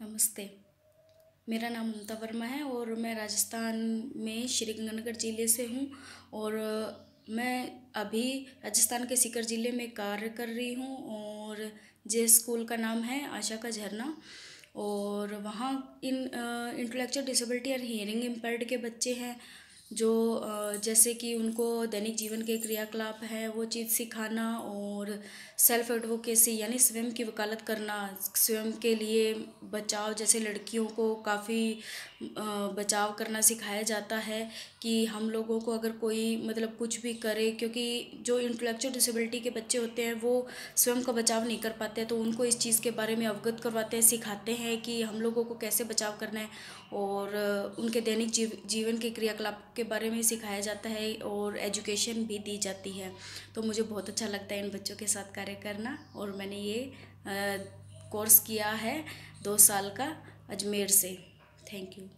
नमस्ते। मेरा नाम ममता वर्मा है और मैं राजस्थान में श्रीगंगानगर ज़िले से हूँ और मैं अभी राजस्थान के सीकर ज़िले में कार्य कर रही हूँ और जिस स्कूल का नाम है आशा का झरना और वहाँ इन इंटेलेक्चुअल डिसेबिलिटी और हियरिंग इम्पेयर्ड के बच्चे हैं। जो जैसे कि उनको दैनिक जीवन के क्रियाकलाप है, वो चीज़ सिखाना और सेल्फ एडवोकेसी यानी स्वयं की वकालत करना, स्वयं के लिए बचाव जैसे लड़कियों को काफ़ी बचाव करना सिखाया जाता है कि हम लोगों को अगर कोई मतलब कुछ भी करे, क्योंकि जो इंटेलेक्चुअल डिसेबिलिटी के बच्चे होते हैं, वो स्वयं का बचाव नहीं कर पाते तो उनको इस चीज़ के बारे में अवगत करवाते हैं, सिखाते हैं कि हम लोगों को कैसे बचाव करना है और उनके दैनिक जीव, जीवन के क्रियाकलाप के बारे में सिखाया जाता है और एजुकेशन भी दी जाती है। तो मुझे बहुत अच्छा लगता है इन बच्चों के साथ कार्य करना और मैंने ये कोर्स किया है दो साल का अजमेर से। Thank you